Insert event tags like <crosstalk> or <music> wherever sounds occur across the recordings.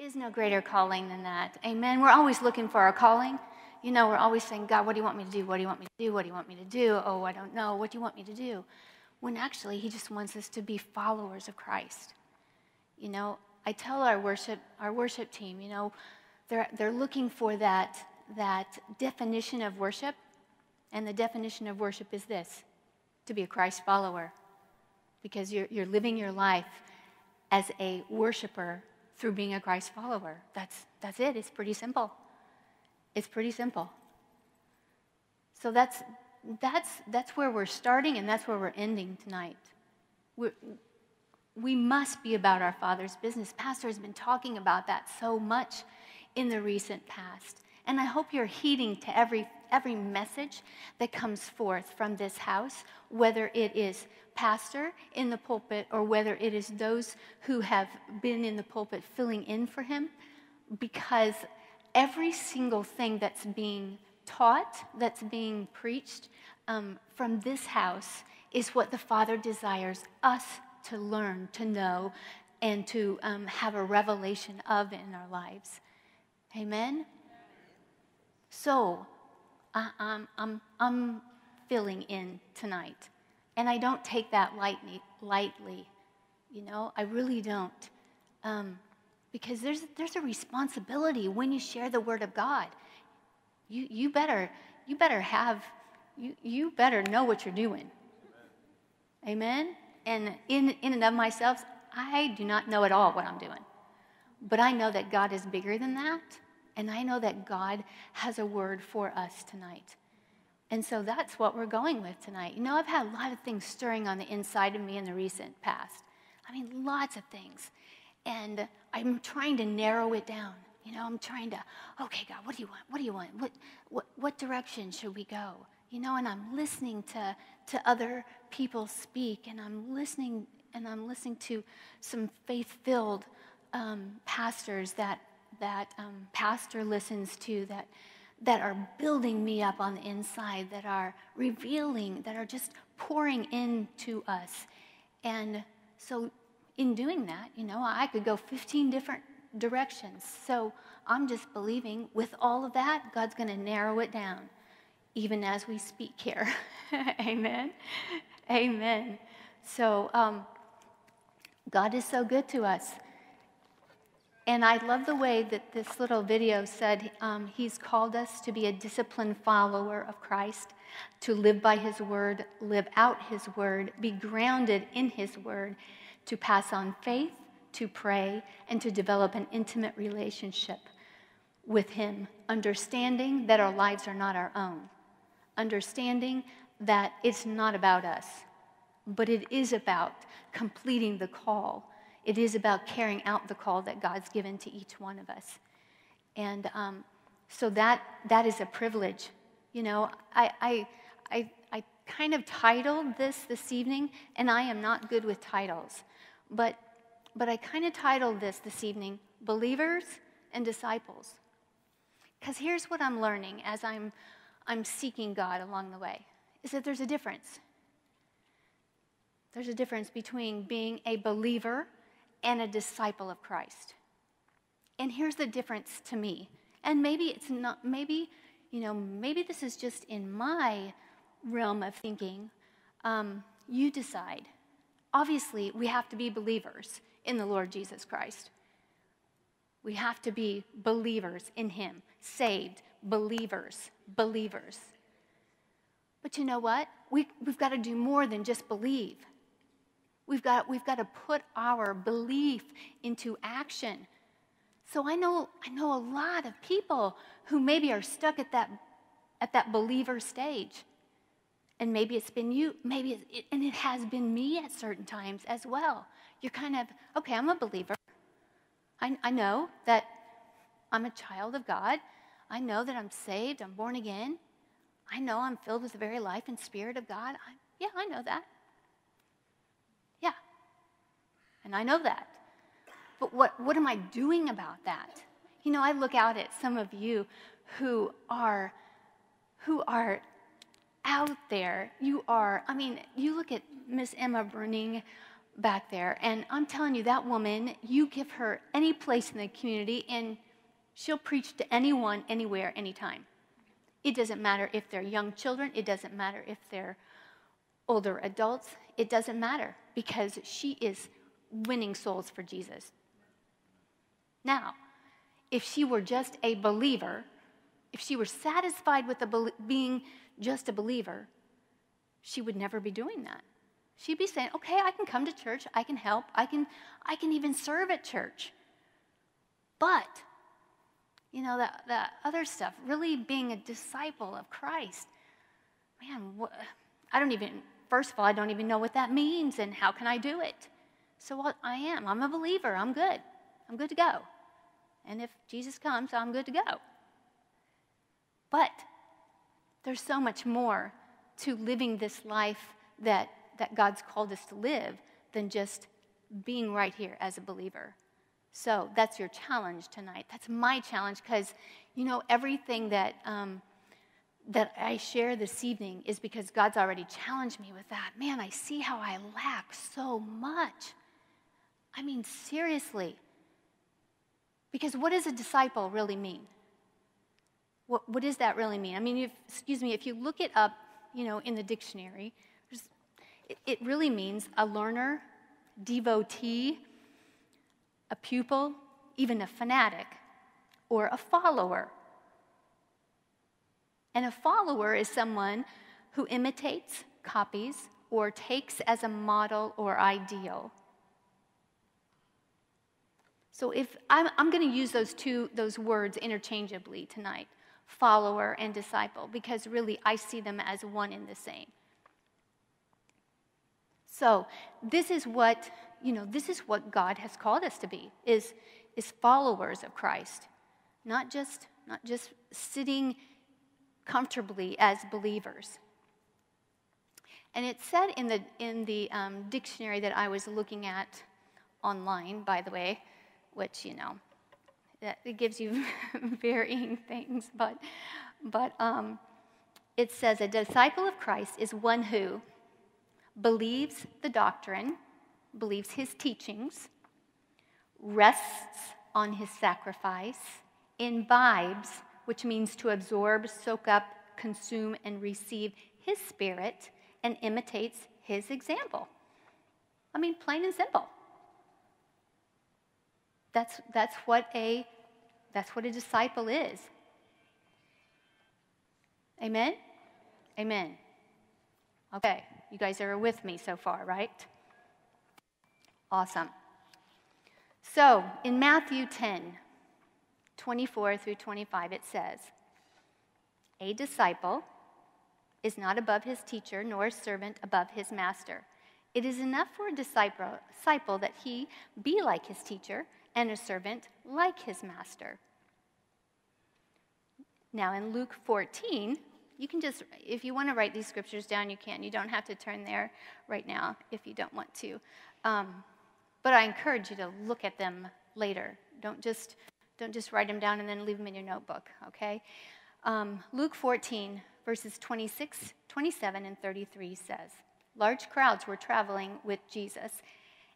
is no greater calling than that. Amen. We're always looking for our calling. You know, we're always saying, God, what do you want me to do? What do you want me to do? What do you want me to do? Oh, I don't know. What do you want me to do? When actually, He just wants us to be followers of Christ. You know, I tell our worship, our worship team, you know, they're, they're looking for that, that definition of worship. And the definition of worship is this to be a Christ follower. Because you're, you're living your life as a worshiper through being a Christ follower. That's, that's it. It's pretty simple. It's pretty simple. So that's, that's, that's where we're starting and that's where we're ending tonight. we we must be about our Father's business. Pastor has been talking about that so much in the recent past. And I hope you're heeding to every, every message that comes forth from this house, whether it is pastor in the pulpit or whether it is those who have been in the pulpit filling in for him, because every single thing that's being taught, that's being preached um, from this house, is what the Father desires us to learn, to know, and to um, have a revelation of in our lives. Amen? So, I, I'm, I'm, I'm filling in tonight. And I don't take that lightly, lightly. You know, I really don't. Um, because there's, there's a responsibility when you share the word of God. You, you, better, you better have, you, you better know what you're doing. Amen? And in, in and of myself, I do not know at all what I'm doing. But I know that God is bigger than that. And I know that God has a word for us tonight. And so that's what we're going with tonight. You know, I've had a lot of things stirring on the inside of me in the recent past. I mean, lots of things. And I'm trying to narrow it down. You know, I'm trying to, okay, God, what do you want? What do you want? What, what, what direction should we go? You know, and I'm listening to, to other people speak, and I'm listening, and I'm listening to some faith-filled um, pastors that that um, pastor listens to that that are building me up on the inside, that are revealing, that are just pouring into us. And so, in doing that, you know, I could go 15 different directions. So, I'm just believing with all of that, God's going to narrow it down, even as we speak here. <laughs> Amen. Amen. So, um, God is so good to us. And I love the way that this little video said um, he's called us to be a disciplined follower of Christ, to live by his word, live out his word, be grounded in his word, to pass on faith, to pray, and to develop an intimate relationship with him, understanding that our lives are not our own, understanding that it's not about us, but it is about completing the call it is about carrying out the call that God's given to each one of us. And um, so that, that is a privilege. You know, I, I, I, I kind of titled this this evening, and I am not good with titles, but, but I kind of titled this this evening Believers and Disciples. Because here's what I'm learning as I'm, I'm seeking God along the way is that there's a difference. There's a difference between being a believer and a disciple of Christ. And here's the difference to me. And maybe it's not, maybe, you know, maybe this is just in my realm of thinking. Um, you decide. Obviously, we have to be believers in the Lord Jesus Christ. We have to be believers in Him, saved, believers, believers. But you know what? We, we've got to do more than just believe. We've got, we've got to put our belief into action. So I know, I know a lot of people who maybe are stuck at that, at that believer stage. And maybe it's been you, maybe, it, and it has been me at certain times as well. You're kind of, okay, I'm a believer. I, I know that I'm a child of God. I know that I'm saved, I'm born again. I know I'm filled with the very life and spirit of God. I, yeah, I know that. And I know that. But what, what am I doing about that? You know, I look out at some of you who are who are out there. You are, I mean, you look at Miss Emma Bruning back there. And I'm telling you, that woman, you give her any place in the community, and she'll preach to anyone, anywhere, anytime. It doesn't matter if they're young children, it doesn't matter if they're older adults, it doesn't matter because she is winning souls for Jesus. Now, if she were just a believer, if she were satisfied with be- being just a believer, she would never be doing that. She'd be saying, "Okay, I can come to church, I can help, I can I can even serve at church." But you know, that, that other stuff, really being a disciple of Christ. Man, what, I don't even, first of all, I don't even know what that means and how can I do it? So what I am, I'm a believer, I'm good. I'm good to go. And if Jesus comes, I'm good to go. But there's so much more to living this life that, that God's called us to live than just being right here as a believer. So that's your challenge tonight. That's my challenge because, you know, everything that, um, that I share this evening is because God's already challenged me with that. Man, I see how I lack so much. I mean, seriously. Because what does a disciple really mean? What, what does that really mean? I mean, if, excuse me, if you look it up, you know, in the dictionary, it, it really means a learner, devotee, a pupil, even a fanatic, or a follower. And a follower is someone who imitates, copies, or takes as a model or ideal. So if I'm, I'm going to use those two those words interchangeably tonight, follower and disciple, because really I see them as one and the same. So this is what you know, this is what God has called us to be, is, is followers of Christ. Not just, not just sitting comfortably as believers. And it said in the, in the um, dictionary that I was looking at online, by the way, which, you know, it gives you <laughs> varying things, but, but um, it says a disciple of Christ is one who believes the doctrine, believes his teachings, rests on his sacrifice, imbibes, which means to absorb, soak up, consume, and receive his spirit, and imitates his example. I mean, plain and simple. That's, that's, what, a, that's what a disciple is. Amen? Amen. Okay, you guys are with me so far, right? Awesome. So in Matthew 10, 24 through 25, it says, A disciple is not above his teacher, nor a servant above his master. It is enough for a disciple, that he be like his teacher, and a servant like his master. Now, in Luke 14, you can just, if you want to write these scriptures down, you can. You don't have to turn there right now if you don't want to. Um, but I encourage you to look at them later. Don't just, don't just write them down and then leave them in your notebook, okay? Um, Luke 14, verses 26, 27, and 33 says, Large crowds were traveling with Jesus,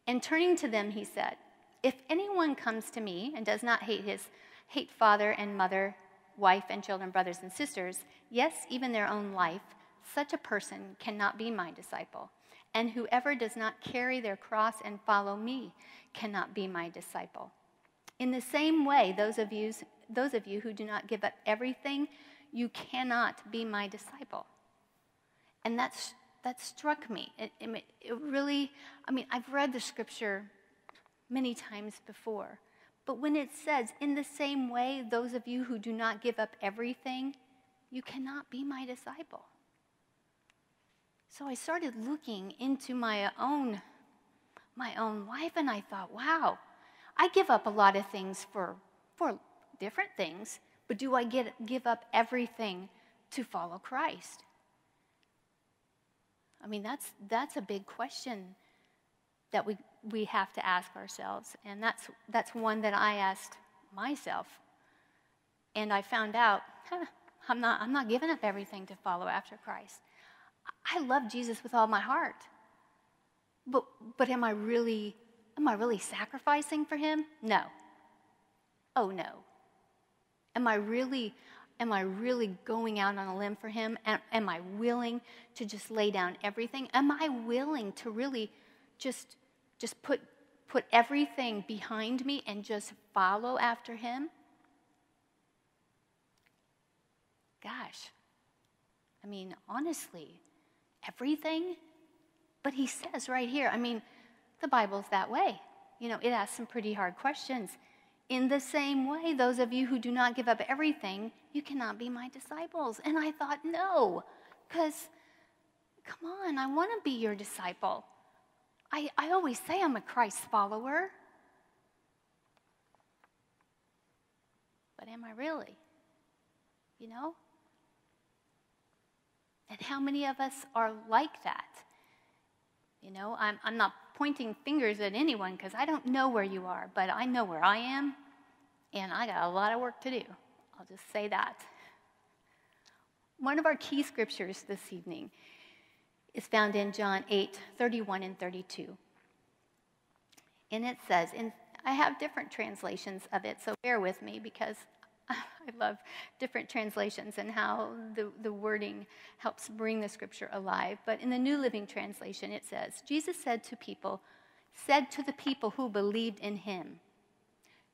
and turning to them, he said, If anyone comes to me and does not hate his hate father and mother, wife and children, brothers and sisters, yes, even their own life, such a person cannot be my disciple. And whoever does not carry their cross and follow me cannot be my disciple. In the same way, those of you, those of you who do not give up everything, you cannot be my disciple. And that's, that struck me. It, it, it really, I mean, I've read the scripture many times before. But when it says, in the same way, those of you who do not give up everything, you cannot be my disciple. So I started looking into my own my own life and I thought, wow, I give up a lot of things for for different things, but do I get, give up everything to follow Christ? I mean, that's that's a big question that we we have to ask ourselves, and that's that's one that I asked myself. And I found out, huh, I'm not I'm not giving up everything to follow after Christ. I love Jesus with all my heart. But, but am I really, am I really sacrificing for him? No. Oh no. Am I really, am I really going out on a limb for him? Am, am I willing to just lay down everything? Am I willing to really just, just put, put everything behind me and just follow after him? Gosh, I mean, honestly, everything? But he says right here, I mean, the Bible's that way. You know, it asks some pretty hard questions. In the same way, those of you who do not give up everything, you cannot be my disciples. And I thought, no, because come on, I want to be your disciple. I, I always say I'm a Christ follower. But am I really? You know? And how many of us are like that? You know, I'm, I'm not pointing fingers at anyone because I don't know where you are, but I know where I am, and I got a lot of work to do. I'll just say that. One of our key scriptures this evening is found in John 8 31 and 32. And it says, and I have different translations of it, so bear with me because <laughs> I love different translations and how the, the wording helps bring the scripture alive. But in the New Living Translation, it says, Jesus said to people, said to the people who believed in him,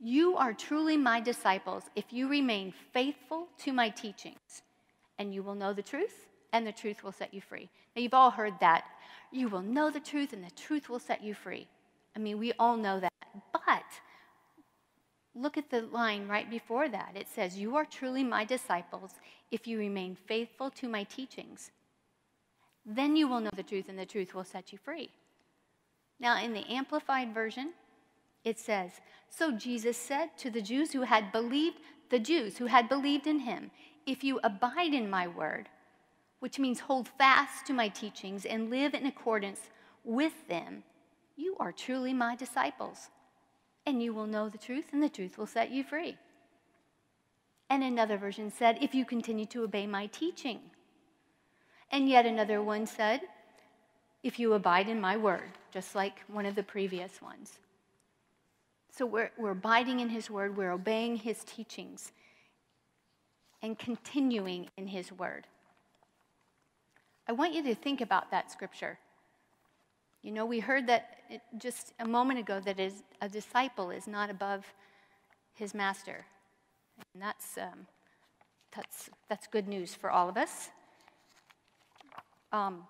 You are truly my disciples if you remain faithful to my teachings, and you will know the truth, and the truth will set you free. Now, you've all heard that. You will know the truth, and the truth will set you free. I mean, we all know that. But look at the line right before that. It says, You are truly my disciples if you remain faithful to my teachings. Then you will know the truth, and the truth will set you free. Now, in the Amplified Version, it says, So Jesus said to the Jews who had believed, the Jews who had believed in him, If you abide in my word, which means hold fast to my teachings and live in accordance with them, you are truly my disciples and you will know the truth, and the truth will set you free. And another version said, If you continue to obey my teaching. And yet another one said, If you abide in my word, just like one of the previous ones. So we're, we're abiding in his word, we're obeying his teachings, and continuing in his word. I want you to think about that scripture. You know, we heard that just a moment ago that is, a disciple is not above his master. And that's, um, that's, that's good news for all of us. Um,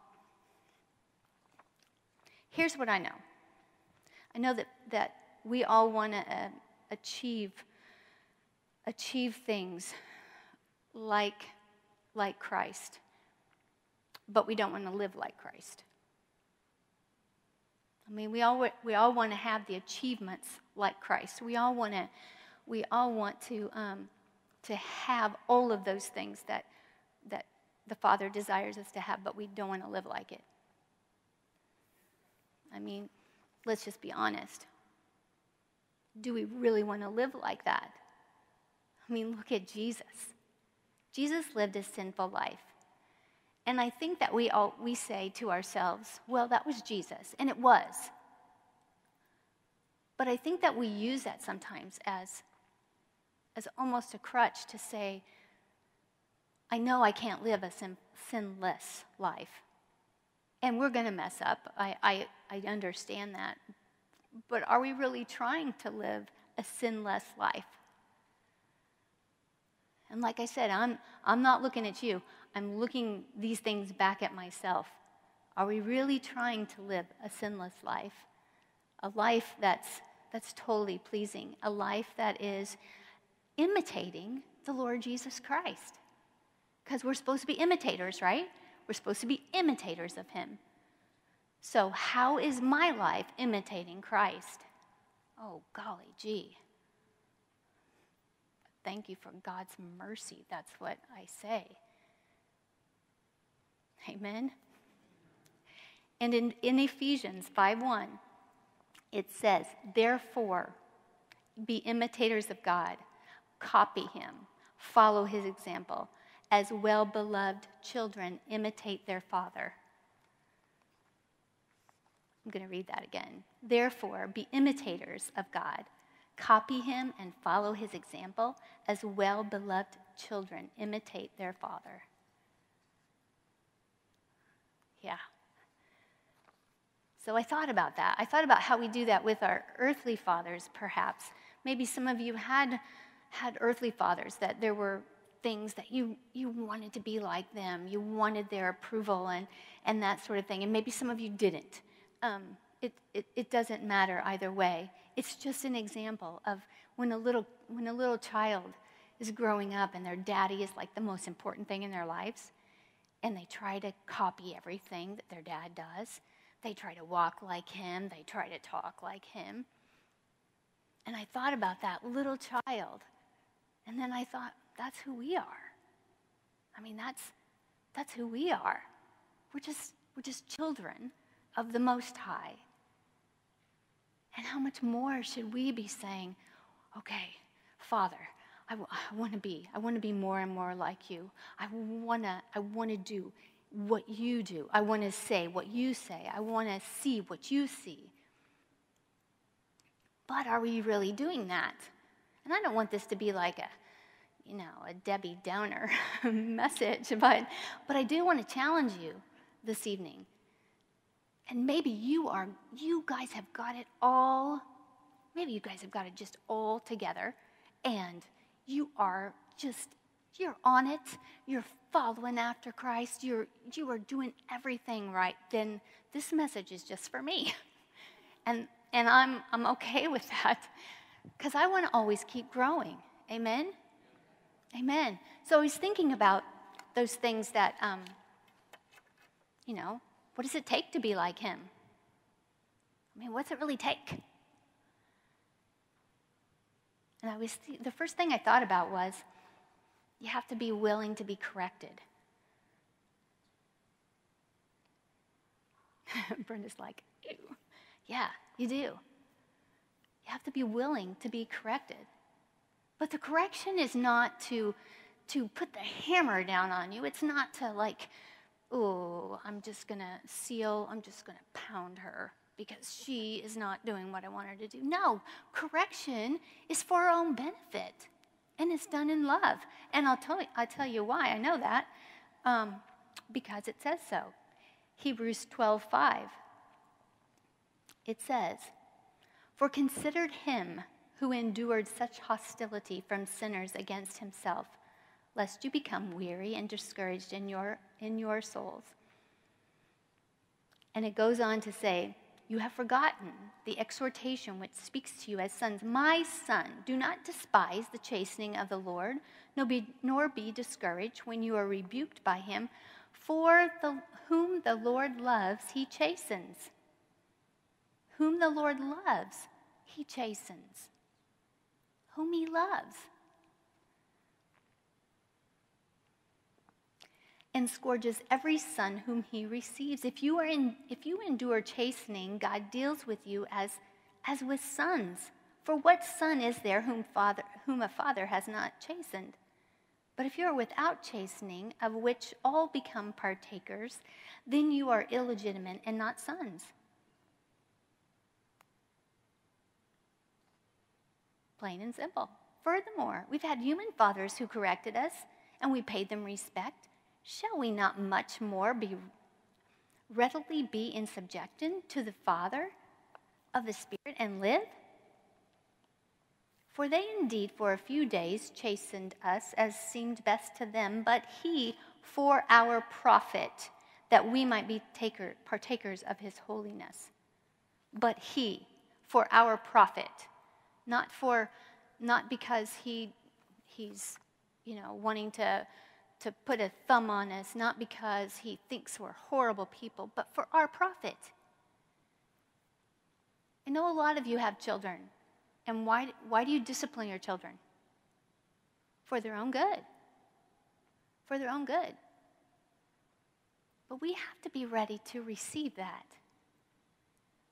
here's what I know I know that, that we all want to uh, achieve, achieve things like, like Christ, but we don't want to live like Christ. I mean, we all, we all want to have the achievements like Christ. We all want to, we all want to, um, to have all of those things that, that the Father desires us to have, but we don't want to live like it. I mean, let's just be honest. Do we really want to live like that? I mean, look at Jesus. Jesus lived a sinful life. And I think that we, all, we say to ourselves, well, that was Jesus, and it was. But I think that we use that sometimes as, as almost a crutch to say, I know I can't live a sin, sinless life. And we're going to mess up. I, I, I understand that. But are we really trying to live a sinless life? And like I said, I'm, I'm not looking at you. I'm looking these things back at myself. Are we really trying to live a sinless life? A life that's, that's totally pleasing, a life that is imitating the Lord Jesus Christ. Because we're supposed to be imitators, right? We're supposed to be imitators of Him. So, how is my life imitating Christ? Oh, golly gee. Thank you for God's mercy. That's what I say. Amen. And in, in Ephesians 5:1, it says, Therefore, be imitators of God, copy him, follow his example, as well beloved children imitate their father. I'm going to read that again. Therefore, be imitators of God. Copy him and follow his example as well beloved children imitate their father. Yeah. So I thought about that. I thought about how we do that with our earthly fathers, perhaps. Maybe some of you had had earthly fathers that there were things that you you wanted to be like them. You wanted their approval and and that sort of thing. And maybe some of you didn't. Um, it, it, it doesn't matter either way. It's just an example of when a little when a little child is growing up and their daddy is like the most important thing in their lives, and they try to copy everything that their dad does they try to walk like him, they try to talk like him. And I thought about that little child. And then I thought, that's who we are. I mean, that's, that's who we are. We're just, we're just children of the Most High. And how much more should we be saying, okay, Father, I, w- I want to be. I want to be more and more like you. I want to I want to do what you do. I want to say what you say. I want to see what you see. But are we really doing that? And I don't want this to be like a, you know, a Debbie Downer <laughs> message, but, but I do want to challenge you this evening. And maybe you are, you guys have got it all, maybe you guys have got it just all together, and you are just, you're on it, you're following after Christ, you're, you are doing everything right, then this message is just for me. <laughs> And, and I'm, I'm okay with that because I want to always keep growing. Amen? Amen. So I was thinking about those things that, um, you know, what does it take to be like him? I mean, what's it really take? And I was, th- the first thing I thought about was, you have to be willing to be corrected. <laughs> Brenda's like, ew. Yeah, you do. You have to be willing to be corrected. But the correction is not to, to put the hammer down on you. It's not to like, oh, I'm just going to seal, I'm just going to pound her because she is not doing what I want her to do. No, correction is for our own benefit and it's done in love. And I'll tell you, I'll tell you why I know that, um, because it says so. Hebrews 12 5. It says, For considered him who endured such hostility from sinners against himself, lest you become weary and discouraged in your, in your souls. And it goes on to say, you have forgotten the exhortation which speaks to you as sons. My son, do not despise the chastening of the Lord, nor be, nor be discouraged when you are rebuked by him. For the, whom the Lord loves, he chastens. Whom the Lord loves, he chastens. Whom he loves. And scourges every son whom he receives. If you, are in, if you endure chastening, God deals with you as, as with sons. For what son is there whom, father, whom a father has not chastened? But if you are without chastening, of which all become partakers, then you are illegitimate and not sons. Plain and simple. Furthermore, we've had human fathers who corrected us, and we paid them respect shall we not much more be readily be in subjection to the Father of the Spirit and live? For they indeed for a few days chastened us as seemed best to them, but he for our profit, that we might be taker, partakers of his holiness. But he for our profit, not for not because he he's you know wanting to to put a thumb on us, not because he thinks we're horrible people, but for our profit. I know a lot of you have children. And why, why do you discipline your children? For their own good. For their own good. But we have to be ready to receive that.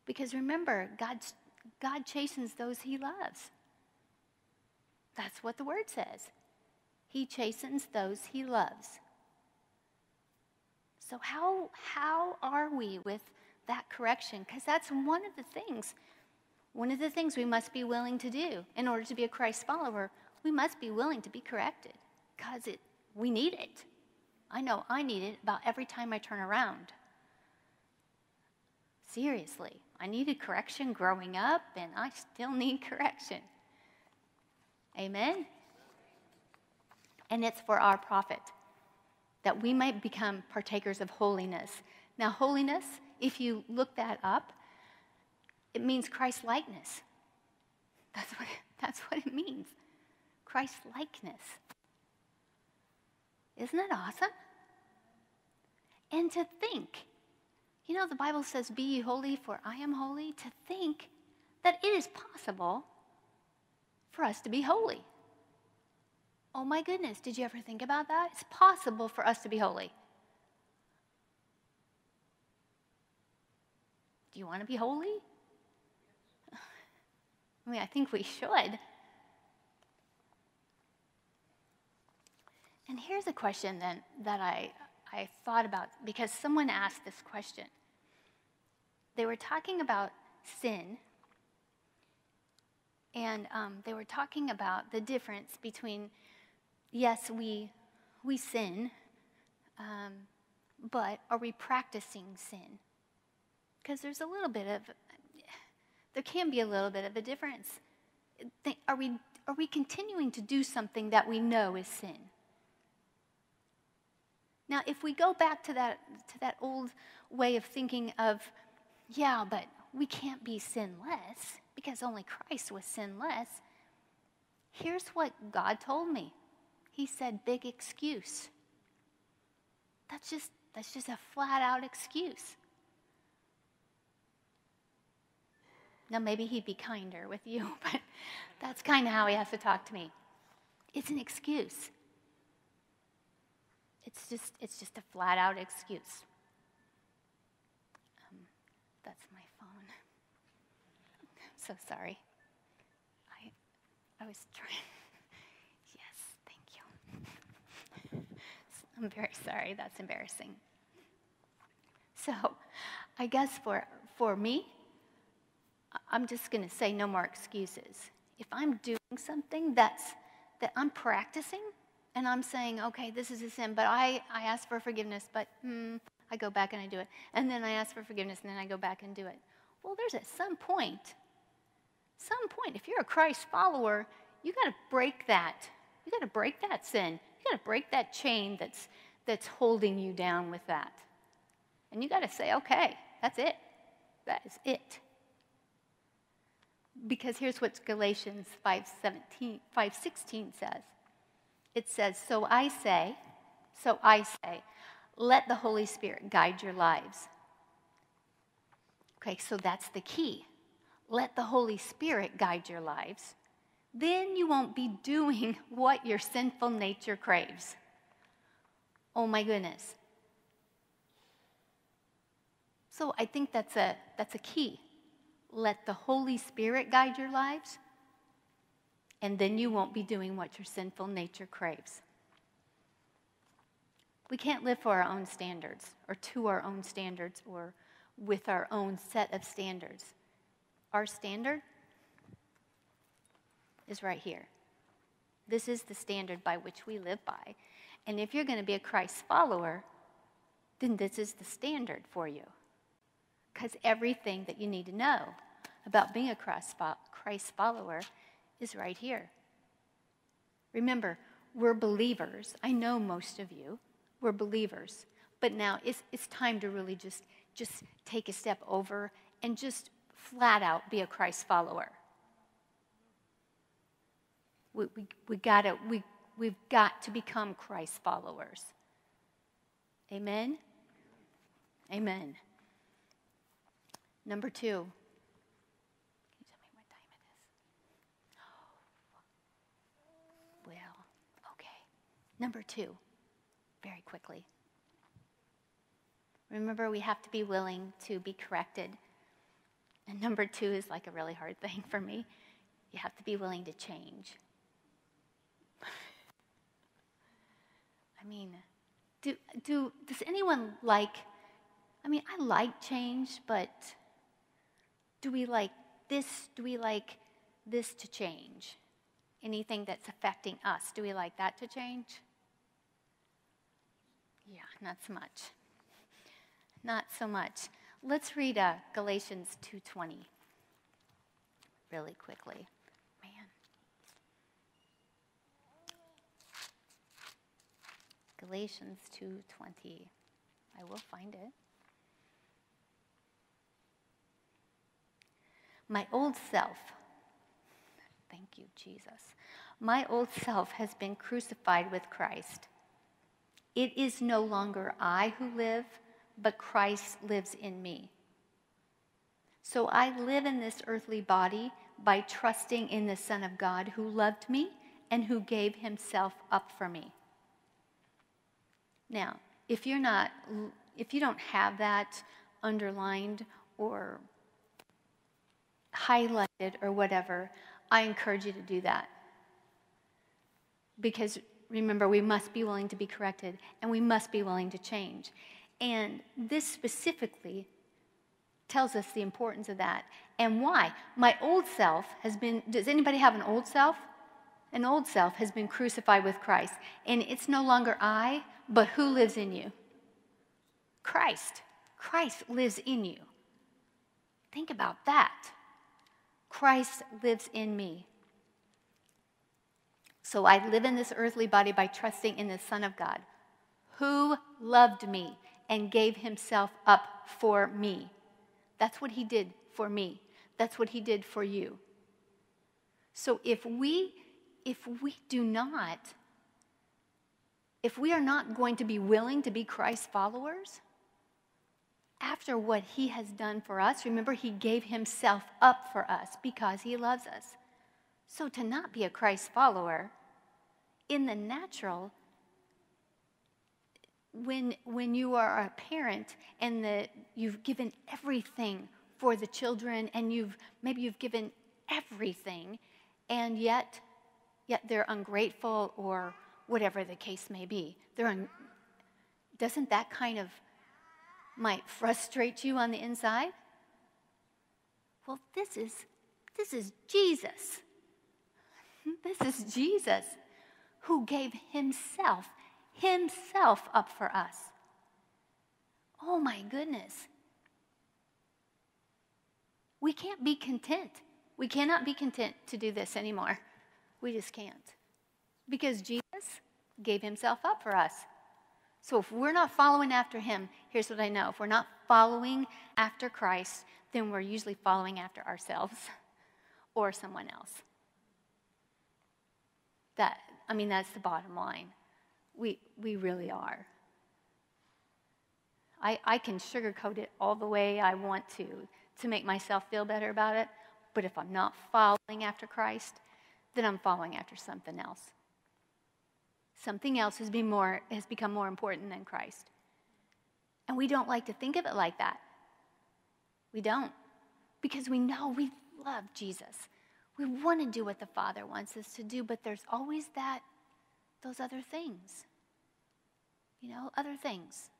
Because remember, God's, God chastens those he loves. That's what the word says. He chastens those he loves. So, how, how are we with that correction because that's one of the things. One of the things we must be willing to do in order to be a Christ follower, we must be willing to be corrected because it, we need it. I know I need it about every time I turn around. Seriously, I needed correction growing up, and I still need <laughs> correction. Amen? And it's for our profit that we might become partakers of holiness. Now, holiness, if you look that up, it means Christ likeness. That's what, <laughs> that's what it means Christ likeness. Isn't that awesome? And to think, you know, the Bible says, Be ye holy, for I am holy. To think that it is possible for us to be holy. Oh my goodness, did you ever think about that? It's possible for us to be holy. Do you want to be holy? <laughs> I mean, I think we should. And here's a question then that I, I thought about because someone asked this question. They were talking about sin, and um, they were talking about the difference between, yes, we, we sin, um, but are we practicing sin? Because there's a little bit of, there can be a little bit of a difference. Are we, are we continuing to do something that we know is sin? Now, if we go back to that, to that old way of thinking of, yeah, but we can't be sinless because only Christ was sinless, here's what God told me. He said, big excuse. That's just, that's just a flat out excuse. Now, maybe he'd be kinder with you, <laughs> but that's kind of how he has to talk to me. It's an excuse. It's just, it's just a flat out excuse. Um, that's my phone. <laughs> I'm so sorry. I, I was trying. <laughs> yes, thank you. I'm very sorry. That's embarrassing. So, I guess for, for me, I'm just going to say no more excuses. If I'm doing something that's that I'm practicing, and I'm saying, okay, this is a sin, but I, I ask for forgiveness, but hmm, I go back and I do it. And then I ask for forgiveness, and then I go back and do it. Well, there's at some point, some point, if you're a Christ follower, you got to break that. You got to break that sin. You got to break that chain that's, that's holding you down with that. And you got to say, okay, that's it. That is it. Because here's what Galatians 5:17, 5:16 says it says, So I say, so I say, let the Holy Spirit guide your lives. Okay, so that's the key. Let the Holy Spirit guide your lives. Then you won't be doing <laughs> what your sinful nature craves. Oh my goodness. So I think that's a, that's a key. Let the Holy Spirit guide your lives and then you won't be doing what your sinful nature craves. We can't live for our own standards or to our own standards or with our own set of standards. Our standard is right here. This is the standard by which we live by. And if you're going to be a Christ follower, then this is the standard for you. Because everything that you need to know about being a Christ follower is right here. Remember, we're believers. I know most of you. We're believers. But now it's, it's time to really just, just take a step over and just flat out be a Christ follower. We, we, we gotta, we, we've got to become Christ followers. Amen? Amen. Number two, <gasps> Well, okay. Number two, very quickly. Remember, we have to be willing to be corrected. And number two is like a really hard <laughs> thing for me. You have to be willing to change. I mean, do, do, does anyone like I mean, I like change, but do we like this? Do we like this to change? Anything that's affecting us, do we like that to change? Yeah, not so much. Not so much. Let's read uh, Galatians 2:20 really quickly. Man. Galatians 2:20. I will find it. My old self, thank you, Jesus. My old self has been crucified with Christ. It is no longer I who live, but Christ lives in me. So I live in this earthly body by trusting in the Son of God who loved me and who gave himself up for me. Now, if you're not if you don't have that underlined or highlighted or whatever, I encourage you to do that. Because remember, we must be willing to be corrected and we must be willing to change. And this specifically tells us the importance of that and why. My old self has been, does anybody have an old self? An old self has been crucified with Christ. And it's no longer I, but who lives in you? Christ. Christ lives in you. Think about that. Christ lives in me. So I live in this earthly body by trusting in the Son of God, who loved me and gave himself up for me. That's what he did for me. That's what he did for you. So if we if we do not if we are not going to be willing to be Christ's followers, after what he has done for us, remember, he gave himself up for us because he loves us. So to not be a Christ follower, in the natural, when, when you are a parent and the, you've given everything for the children and you've maybe you've given everything and yet yet they're ungrateful or whatever the case may be they're un, doesn't that kind of might frustrate you on the inside well this is this is jesus <laughs> this is jesus who gave himself, himself up for us. Oh my goodness. We can't be content. We cannot be content to do this anymore. We just can't. Because Jesus gave himself up for us. So if we're not following after him, here's what I know. If we're not following after Christ, then we're usually following after ourselves <laughs> or someone else. That I mean, that's the bottom line. We, we really are. I, I can sugarcoat it all the way I want to to make myself feel better about it, but if I'm not following after Christ, then I'm following after something else. Something else has, been more, has become more important than Christ. And we don't like to think of it like that. We don't. Because we know we love Jesus. We want to do what the Father wants us to do, but there's always that, those other things. You know, other things.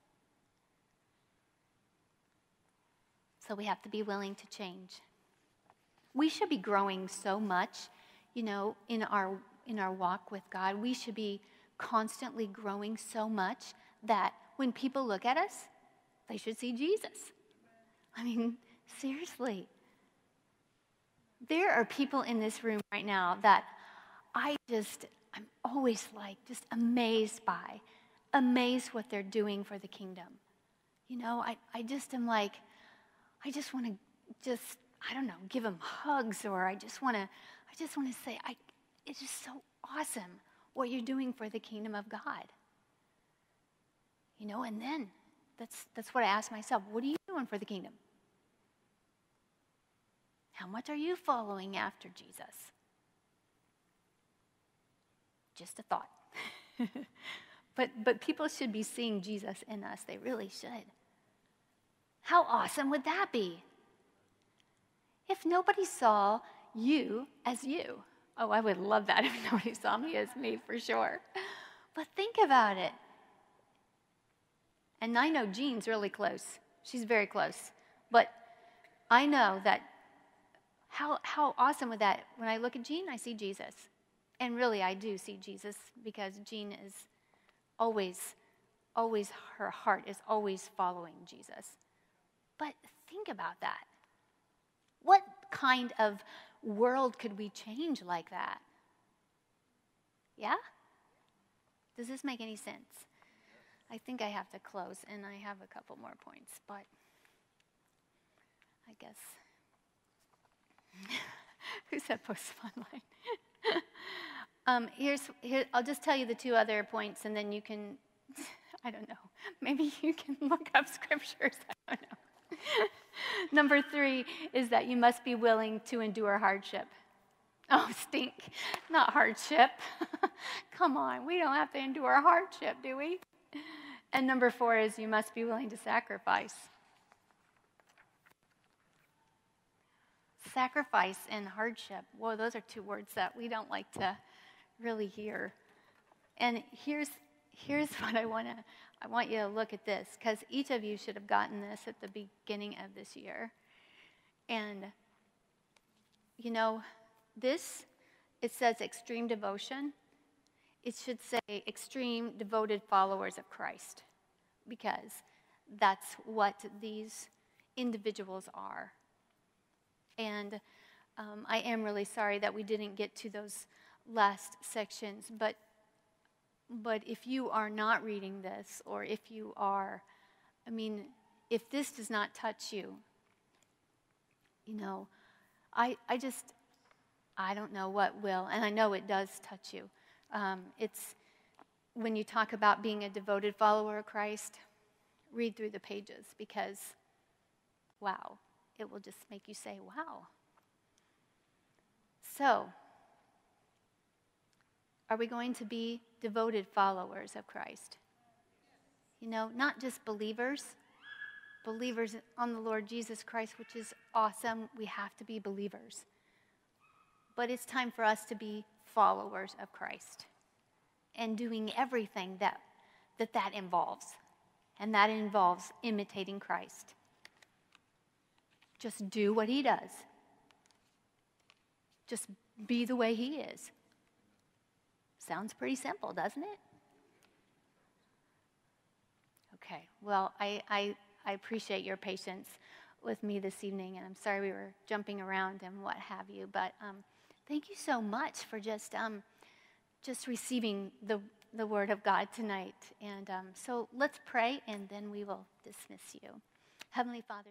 So we have to be willing to change. We should be growing so much, you know, in our in our walk with God. We should be constantly growing so much that when people look at us, they should see Jesus. I mean, seriously. There are people in this room right now that I just, I'm always like just amazed by, amazed what they're doing for the kingdom. You know, I, I just am like, I just want to just, I don't know, give them hugs or I just want to, I just want to say, I, it's just so awesome what you're doing for the kingdom of God. You know, and then that's, that's what I ask myself what are you doing for the kingdom? How much are you following after Jesus? Just a thought. <laughs> but, but people should be seeing Jesus in us. They really should. How awesome would that be? If nobody saw you as you. Oh, I would love that <laughs> if nobody saw me as me for sure. But think about it. And I know Jean's really close. She's very close. But I know that how, how awesome would that, when I look at Jean, I see Jesus. And really, I do see Jesus because Jean is always, always, her heart is always following Jesus. But think about that. What kind of world could we change like that? Yeah? Does this make any sense? I think I have to close, and I have a couple more points, but I guess. <laughs> Who said post <laughs> online? <laughs> um, here's, here, I'll just tell you the two other points, and then you can, I don't know, maybe you can look up scriptures. I don't know. <laughs> Number three is that you must be willing to endure hardship. Oh, stink. Not hardship. <laughs> Come on, we don't have to endure hardship, do we? And number four is you must be willing to sacrifice. Sacrifice and hardship. Whoa, those are two words that we don't like to really hear. And here's, here's <laughs> what I want to I want you to look at this because each of you should have gotten this at the beginning of this year. And, you know, this, it says extreme devotion. It should say extreme devoted followers of Christ because that's what these individuals are. And um, I am really sorry that we didn't get to those last sections, but but if you are not reading this, or if you are, I mean, if this does not touch you, you know, I, I just, I don't know what will, and I know it does touch you. Um, it's when you talk about being a devoted follower of Christ, read through the pages because, wow, it will just make you say, wow. So, are we going to be devoted followers of Christ? You know, not just believers, believers on the Lord Jesus Christ, which is awesome. We have to be believers. But it's time for us to be followers of Christ and doing everything that that, that involves. And that involves imitating Christ. Just do what he does. Just be the way he is. Sounds pretty simple, doesn't it? Okay, well, I, I, I appreciate your patience with me this evening, and I'm sorry we were jumping around and what have you, but um, thank you so much for just, um, just receiving the, the Word of God tonight. And um, so let's pray, and then we will dismiss you. Heavenly Father,